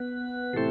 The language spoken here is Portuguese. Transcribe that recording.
Música